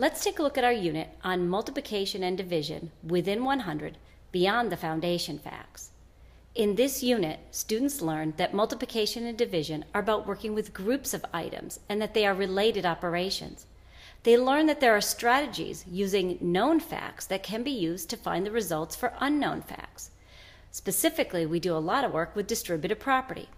Let's take a look at our unit on multiplication and division within 100 beyond the foundation facts. In this unit, students learned that multiplication and division are about working with groups of items and that they are related operations. They learn that there are strategies using known facts that can be used to find the results for unknown facts. Specifically, we do a lot of work with distributive property.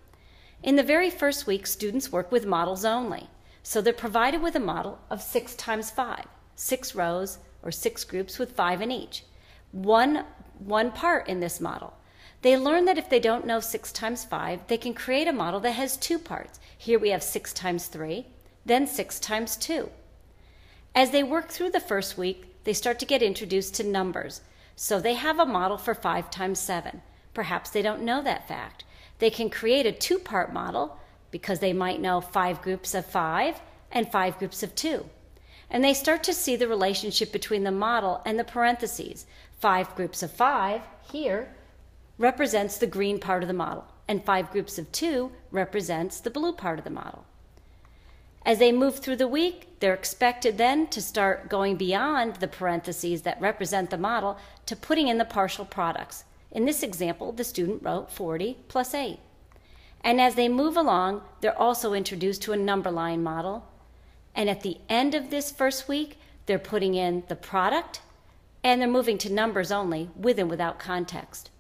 In the very first week, students work with models only. So they're provided with a model of 6 times 5, six rows or six groups with five in each. One, one part in this model. They learn that if they don't know 6 times 5, they can create a model that has two parts. Here we have 6 times 3, then 6 times 2. As they work through the first week, they start to get introduced to numbers. So they have a model for 5 times 7. Perhaps they don't know that fact. They can create a two part model because they might know five groups of five and five groups of two. And they start to see the relationship between the model and the parentheses. Five groups of five here represents the green part of the model, and five groups of two represents the blue part of the model. As they move through the week, they're expected then to start going beyond the parentheses that represent the model to putting in the partial products. In this example, the student wrote 40 plus 8. And as they move along, they're also introduced to a number line model. And at the end of this first week, they're putting in the product and they're moving to numbers only with and without context.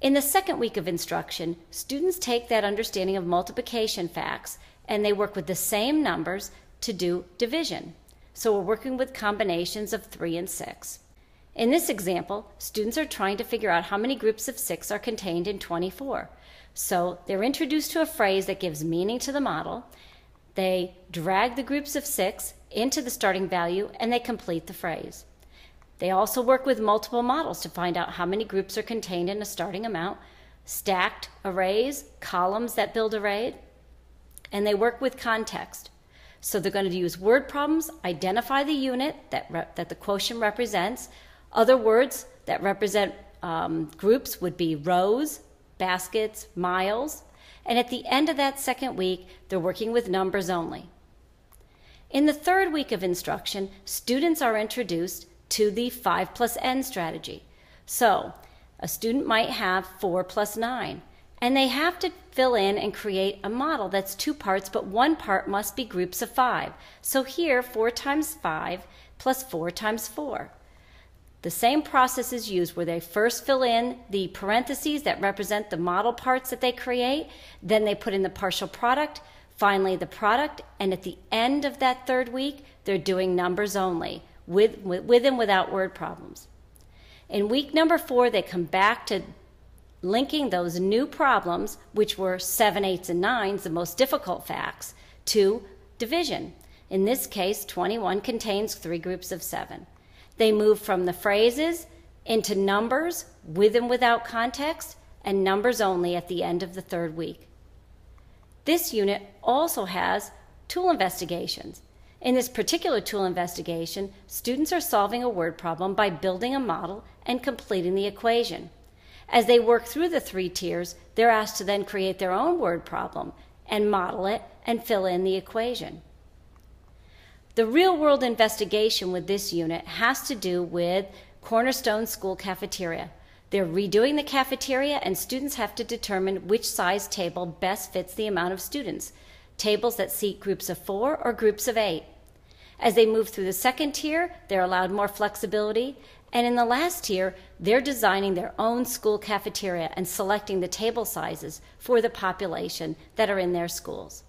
In the second week of instruction, students take that understanding of multiplication facts and they work with the same numbers to do division. So we're working with combinations of 3 and 6. In this example, students are trying to figure out how many groups of 6 are contained in 24. So they're introduced to a phrase that gives meaning to the model. They drag the groups of six into the starting value and they complete the phrase. They also work with multiple models to find out how many groups are contained in a starting amount, stacked arrays, columns that build a array, and they work with context. So they're going to use word problems, identify the unit that, that the quotient represents. Other words that represent um, groups would be rows, baskets, miles, and at the end of that second week, they're working with numbers only. In the third week of instruction, students are introduced to the 5 plus n strategy. So, a student might have 4 plus 9, and they have to fill in and create a model that's two parts, but one part must be groups of 5. So here, 4 times 5 plus 4 times 4. The same process is used where they first fill in the parentheses that represent the model parts that they create, then they put in the partial product, finally the product, and at the end of that third week, they're doing numbers only, with, with and without word problems. In week number four, they come back to linking those new problems, which were seven, eights, and nines, the most difficult facts, to division. In this case, 21 contains three groups of seven. They move from the phrases into numbers with and without context and numbers only at the end of the third week. This unit also has tool investigations. In this particular tool investigation, students are solving a word problem by building a model and completing the equation. As they work through the three tiers, they're asked to then create their own word problem and model it and fill in the equation. The real world investigation with this unit has to do with Cornerstone School Cafeteria. They're redoing the cafeteria, and students have to determine which size table best fits the amount of students tables that seat groups of four or groups of eight. As they move through the second tier, they're allowed more flexibility. And in the last tier, they're designing their own school cafeteria and selecting the table sizes for the population that are in their schools.